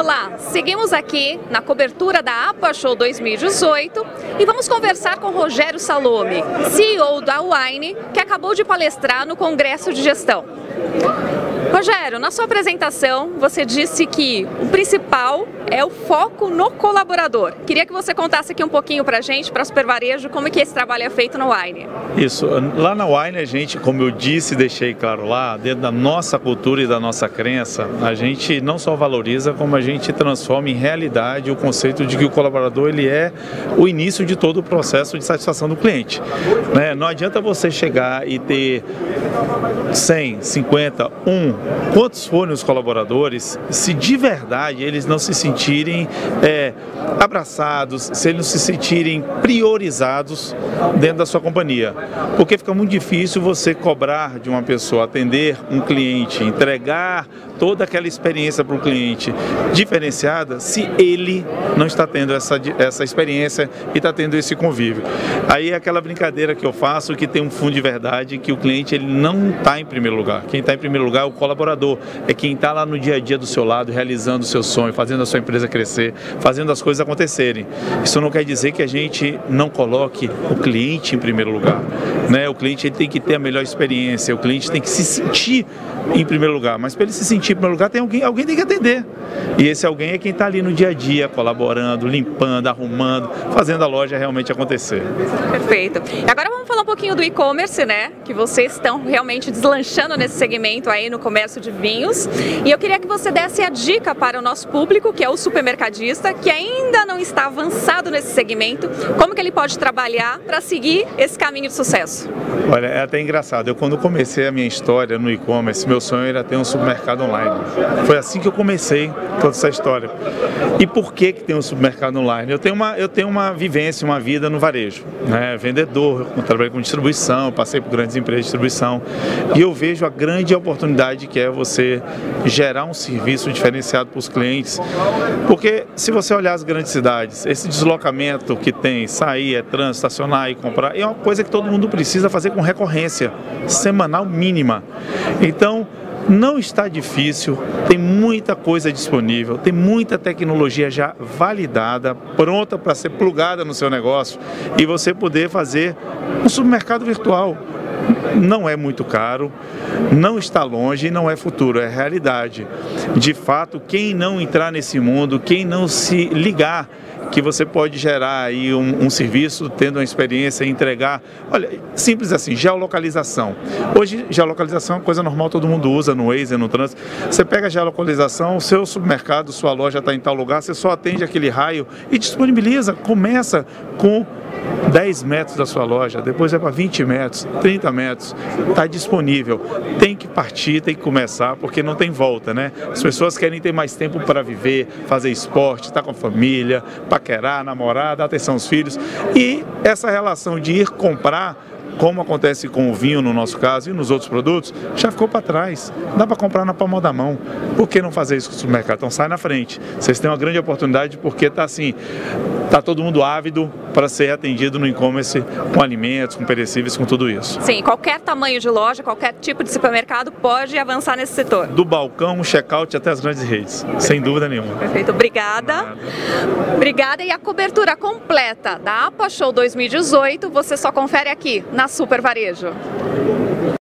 Olá, seguimos aqui na cobertura da APA Show 2018 e vamos conversar com Rogério Salome, CEO da Wine, que acabou de palestrar no Congresso de Gestão. Rogério, na sua apresentação você disse que o principal é o foco no colaborador. Queria que você contasse aqui um pouquinho para a gente, para o Supervarejo, como é que esse trabalho é feito no Wine. Isso, lá na Wine a gente, como eu disse deixei claro lá, dentro da nossa cultura e da nossa crença, a gente não só valoriza, como a gente transforma em realidade o conceito de que o colaborador ele é o início de todo o processo de satisfação do cliente. Né? Não adianta você chegar e ter 100, 50, 1, quantos forem os colaboradores, se de verdade eles não se sentirem é, abraçados, se eles se sentirem priorizados dentro da sua companhia. Porque fica muito difícil você cobrar de uma pessoa, atender um cliente, entregar toda aquela experiência para o cliente diferenciada, se ele não está tendo essa, essa experiência e está tendo esse convívio. Aí é aquela brincadeira que eu faço que tem um fundo de verdade, que o cliente ele não está em primeiro lugar. Quem está em primeiro lugar é o colaborador, é quem está lá no dia a dia do seu lado, realizando o seu sonho, fazendo a sua empresa crescer, fazendo as coisas acontecerem. Isso não quer dizer que a gente não coloque o cliente em primeiro lugar. Né? O cliente ele tem que ter a melhor experiência, o cliente tem que se sentir em primeiro lugar, mas para ele se sentir em primeiro lugar, tem alguém, alguém tem que atender. E esse alguém é quem está ali no dia a dia, colaborando, limpando, arrumando, fazendo a loja realmente acontecer. Perfeito. E agora vamos pouquinho do e-commerce, né? Que vocês estão realmente deslanchando nesse segmento aí no comércio de vinhos. E eu queria que você desse a dica para o nosso público, que é o supermercadista, que ainda não está avançado nesse segmento, como que ele pode trabalhar para seguir esse caminho de sucesso? Olha, é até engraçado. Eu quando comecei a minha história no e-commerce, meu sonho era ter um supermercado online. Foi assim que eu comecei toda essa história. E por que que tem um supermercado online? Eu tenho uma, eu tenho uma vivência, uma vida no varejo, né? Vendedor, eu trabalhei com distribuição, passei por grandes empresas de distribuição e eu vejo a grande oportunidade que é você gerar um serviço diferenciado para os clientes. Porque se você olhar as grandes cidades, esse deslocamento que tem, sair, é trânsito, estacionar e comprar, é uma coisa que todo mundo precisa fazer com recorrência semanal mínima. Então, não está difícil, tem muita coisa disponível, tem muita tecnologia já validada, pronta para ser plugada no seu negócio e você poder fazer um supermercado virtual. Não é muito caro, não está longe e não é futuro, é realidade. De fato, quem não entrar nesse mundo, quem não se ligar que você pode gerar aí um, um serviço tendo uma experiência entregar. Olha, simples assim, geolocalização. Hoje, geolocalização é coisa normal, todo mundo usa no Waze, no trânsito. Você pega a geolocalização, o seu supermercado, sua loja está em tal lugar, você só atende aquele raio e disponibiliza. Começa com 10 metros da sua loja, depois é para 20 metros, 30 metros, está disponível. Tem que partir, tem que começar, porque não tem volta, né? As pessoas querem ter mais tempo para viver, fazer esporte, estar tá com a família, paquerar, namorar, dar atenção aos filhos. E essa relação de ir comprar como acontece com o vinho no nosso caso e nos outros produtos, já ficou para trás. Dá para comprar na palma da mão. Por que não fazer isso com o supermercado? Então sai na frente. Vocês têm uma grande oportunidade porque está assim, está todo mundo ávido para ser atendido no e-commerce com alimentos, com perecíveis, com tudo isso. Sim, qualquer tamanho de loja, qualquer tipo de supermercado pode avançar nesse setor. Do balcão, check-out até as grandes redes, sem dúvida nenhuma. Perfeito, obrigada. Nada. Obrigada e a cobertura completa da APA Show 2018 você só confere aqui na Super Varejo.